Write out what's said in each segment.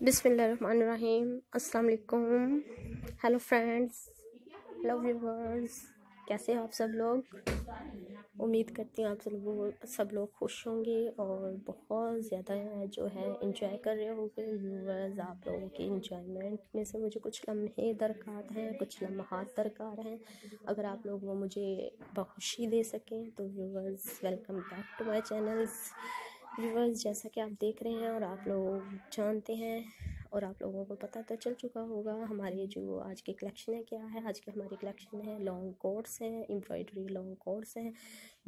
अस्सलाम hello friends, hello viewers, कैसे हो आप सब लोग? उम्मीद करती हूँ आप सब लोग सब लोग खुश होंगे और बहुत ज़्यादा जो है इंजॉय कर रहे होंगे। व्यूवर्स, आप लोगों की इंजॉयमेंट में से मुझे कुछ लम्हे दरकार हैं, कुछ लम्हात दरकार हैं। अगर आप लोग वो मुझे बखुशी दे सकें तो viewers welcome back to my channels viewers जैसा कि आप देख रहे हैं और आप लोग जानते हैं और आप लोगों को पता तो चल चुका होगा, हमारे जो आज के कलेक्शन है, क्या है? आज के हमारे कलेक्शन है लॉन्ग कोट्स हैं एम्ब्रॉयडरी लॉन्ग कोट्स हैं,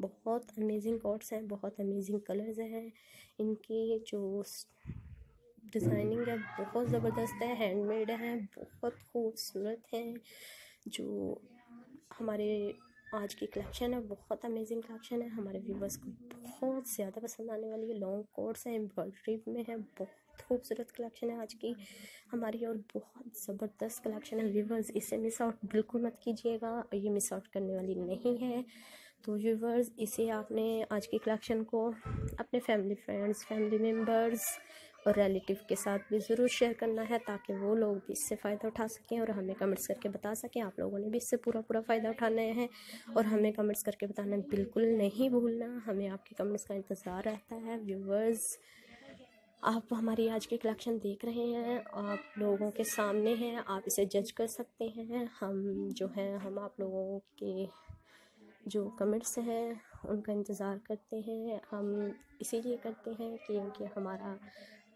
बहुत अमेजिंग कोट्स हैं, बहुत अमेजिंग कलर्स हैं। इनकी जो डिज़ाइनिंग है, बहुत ज़बरदस्त है हैंडमेड है, बहुत खूबसूरत हैं। जो हमारे आज की कलेक्शन है, बहुत अमेजिंग कलेक्शन है। हमारे व्यूवर्स को बहुत ज़्यादा पसंद आने वाली है। लॉन्ग कोट्स हैं एम्ब्रॉयडरी में है, बहुत खूबसूरत कलेक्शन है आज की। हमारी और बहुत ज़बरदस्त कलेक्शन है। व्यूवर्स इसे मिस आउट बिल्कुल मत कीजिएगा। ये मिस आउट करने वाली नहीं है। तो व्यूवर्स इसे आपने आज की कलेक्शन को अपने फैमिली फ्रेंड्स फैमिली मेंबर्स और रिलेटिव के साथ भी ज़रूर शेयर करना है ताकि वो लोग भी इससे फ़ायदा उठा सकें और हमें कमेंट्स करके बता सकें। आप लोगों ने भी इससे पूरा पूरा फ़ायदा उठाना है और हमें कमेंट्स करके बताना बिल्कुल नहीं भूलना। हमें आपके कमेंट्स का इंतज़ार रहता है व्यूवर्स आप हमारी आज की कलेक्शन देख रहे हैं, आप लोगों के सामने हैं, आप इसे जज कर सकते हैं। हम जो हैं, हम आप लोगों के जो कमेंट्स हैं, उनका इंतज़ार करते हैं। हम इसीलिए करते हैं क्योंकि हमारा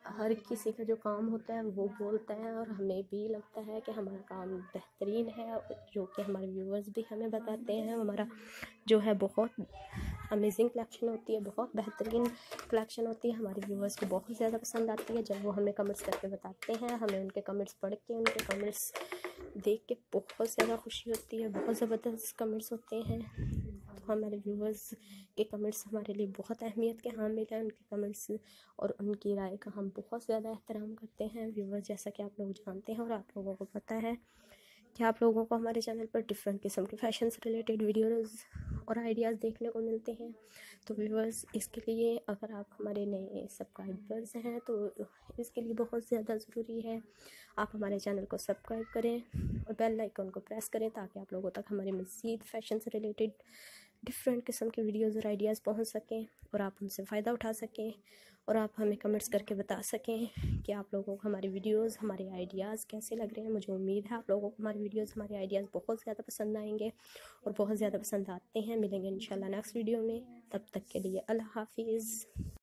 हर किसी का जो काम होता है, वो बोलता है और हमें भी लगता है कि हमारा काम बेहतरीन है, जो कि हमारे व्यूवर्स भी हमें बताते हैं, हमारा जो है बहुत अमेजिंग कलेक्शन होती है, बहुत बेहतरीन कलेक्शन होती है। हमारे व्यूवर्स को बहुत ज़्यादा पसंद आती है। जब वो हमें कमेंट्स करके बताते हैं, हमें उनके कमेंट्स पढ़ के, उनके कमेंट्स देख के बहुत ज़्यादा खुशी होती है, बहुत ज़बरदस्त कमेंट्स होते हैं। तो हमारे व्यूवर्स के कमेंट्स हमारे लिए बहुत अहमियत के हामिल हैं। उनके कमेंट्स और उनकी राय का हम बहुत ज़्यादा एहतराम करते हैं। व्यूवर्स जैसा कि आप लोग जानते हैं और आप लोगों को पता है कि आप लोगों को हमारे चैनल पर डिफरेंट किस्म के फ़ैशन से रिलेटेड वीडियोज़ और आइडियाज़ देखने को मिलते हैं। तो व्यूवर्स इसके लिए अगर आप हमारे नए सब्सक्राइबर्स हैं तो इसके लिए बहुत ज़्यादा ज़रूरी है आप हमारे चैनल को सब्सक्राइब करें और बेल आइकन को प्रेस करें ताकि आप लोगों तक हमारे मज़ीद फ़ैशन से रिलेटेड डिफरेंट किस्म के वीडियोज़ और आइडियाज़ पहुँच सकें और आप उनसे फ़ायदा उठा सकें और आप हमें कमेंट्स करके बता सकें कि आप लोगों को हमारे वीडियोस हमारे आइडियाज़ कैसे लग रहे हैं। मुझे उम्मीद है आप लोगों को हमारे वीडियोस हमारे आइडियाज़ बहुत ज़्यादा पसंद आएँगे और बहुत ज़्यादा पसंद आते हैं। मिलेंगे इन नेक्स्ट वीडियो में। तब तक के लिए अल्लाह हाफिज़।